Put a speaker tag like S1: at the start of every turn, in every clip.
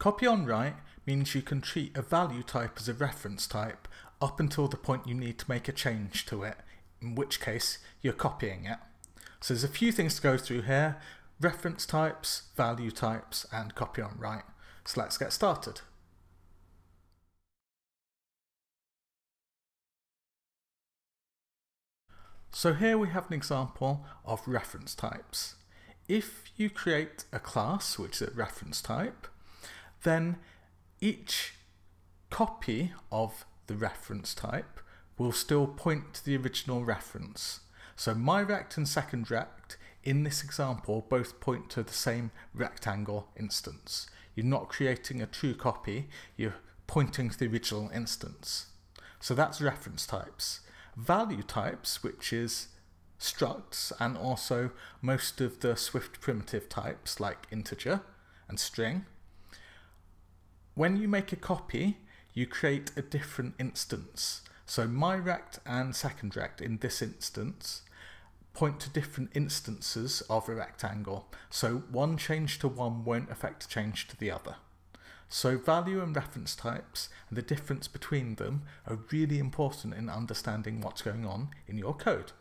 S1: Copy on write means you can treat a value type as a reference type up until the point you need to make a change to it, in which case you're copying it. So there's a few things to go through here, reference types, value types, and copy on write. So let's get started. So here we have an example of reference types. If you create a class which is a reference type, then each copy of the reference type will still point to the original reference. So myrect and secondRect in this example both point to the same rectangle instance. You're not creating a true copy, you're pointing to the original instance. So that's reference types. Value types, which is structs and also most of the Swift primitive types like integer and string. When you make a copy, you create a different instance. So myrect and secondRect in this instance point to different instances of a rectangle. So one change to one won't affect a change to the other. So value and reference types and the difference between them are really important in understanding what's going on in your code.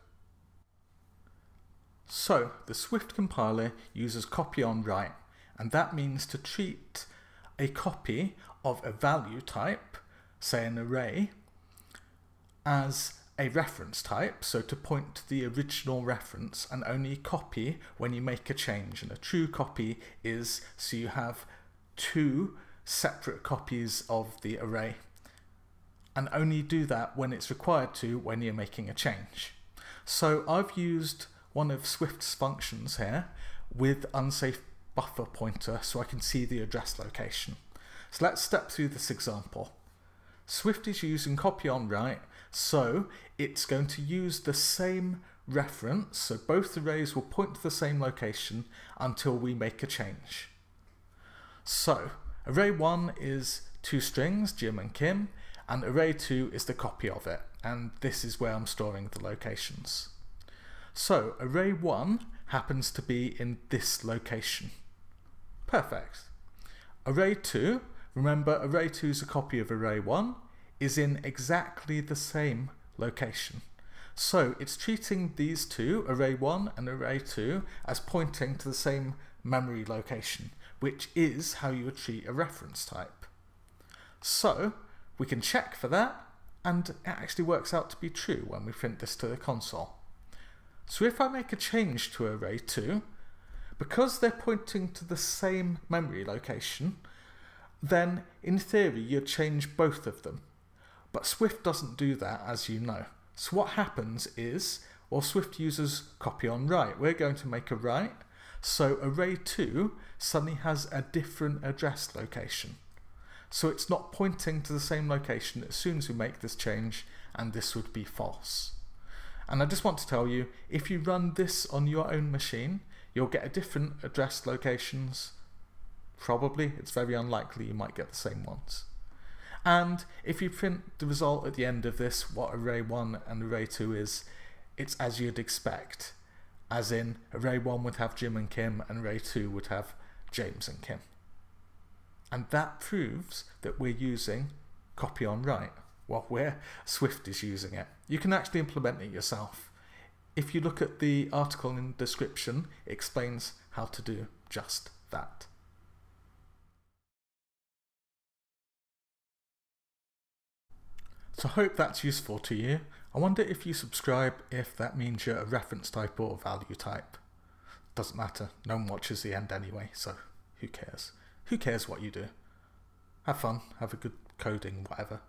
S1: So the Swift compiler uses copy on write and that means to treat a copy of a value type, say an array, as a reference type, so to point to the original reference and only copy when you make a change. And a true copy is so you have two separate copies of the array and only do that when it's required to when you're making a change. So I've used one of Swift's functions here with unsafe buffer pointer so I can see the address location. So let's step through this example. Swift is using copy on write, so it's going to use the same reference, so both arrays will point to the same location until we make a change. So Array 1 is two strings, Jim and Kim, and array 2 is the copy of it, and this is where I'm storing the locations. So array 1 happens to be in this location. Perfect. Array 2, remember array 2 is a copy of array 1, is in exactly the same location. So it's treating these two, array 1 and array 2, as pointing to the same memory location which is how you would treat a reference type. So we can check for that, and it actually works out to be true when we print this to the console. So if I make a change to array 2, because they're pointing to the same memory location, then in theory you'd change both of them. But Swift doesn't do that, as you know. So what happens is, well, Swift uses copy on write. We're going to make a write, so array 2 suddenly has a different address location. So it's not pointing to the same location as soon as we make this change, and this would be false. And I just want to tell you, if you run this on your own machine, you'll get a different address locations. Probably, it's very unlikely you might get the same ones. And if you print the result at the end of this, what array 1 and array 2 is, it's as you'd expect as in array 1 would have Jim and Kim and array 2 would have James and Kim. And that proves that we're using copy on write. Well, where Swift is using it. You can actually implement it yourself. If you look at the article in the description, it explains how to do just that. So I hope that's useful to you. I wonder if you subscribe if that means you're a reference type or value type. Doesn't matter, no one watches the end anyway, so who cares? Who cares what you do? Have fun, have a good coding, whatever.